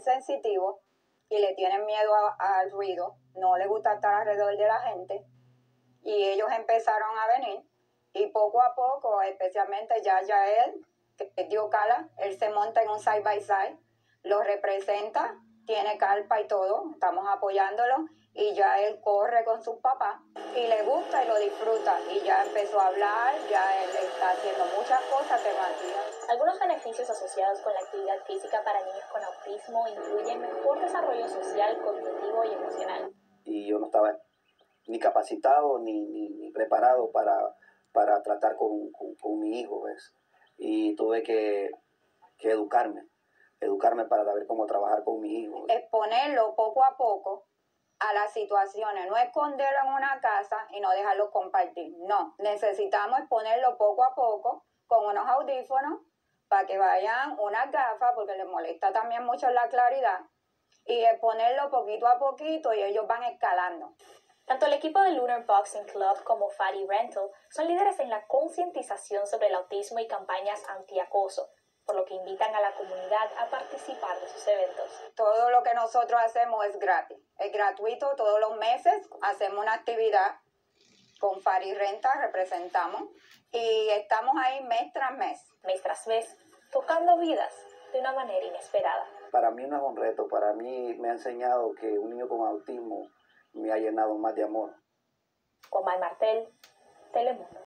bien sensitivos y le tienen miedo al ruido, no le gusta estar alrededor de la gente y ellos empezaron a venir y poco a poco, especialmente ya ya él, que dio cala, él se monta en un side by side, lo representa, tiene carpa y todo, estamos apoyándolo y ya él corre con sus papás y le gusta y lo disfruta y ya empezó a hablar, ya él está haciendo muchas cosas que. Beneficios asociados con la actividad física para niños con autismo incluyen mejor desarrollo social, cognitivo y emocional. y yo no estaba ni capacitado ni, ni, ni preparado para, para tratar con, con- con mi hijo, ¿ves? Y tuve que, que educarme, educarme para saber cómo trabajar con mi hijo. exponerlo poco a poco a las situaciones, no esconderlo en una casa y no dejarlo compartir. No, necesitamos exponerlo poco a poco con unos audífonos para que vayan unas gafas porque les molesta también mucho la claridad y exponerlo poquito a poquito y ellos van escalando. Tanto el equipo del Lunar Boxing Club como Fatty Rental son líderes en la concientización sobre el autismo y campañas antiacoso, por lo que invitan a la comunidad a participar de sus eventos. Todo lo que nosotros hacemos es gratis, es gratuito todos los meses, hacemos una actividad con Fari Renta, representamos y estamos ahí mes tras mes. Mes tras mes, tocando vidas de una manera inesperada. Para mí no es un reto, para mí me ha enseñado que un niño con autismo me ha llenado más de amor. Con Mal Martel, Telemundo.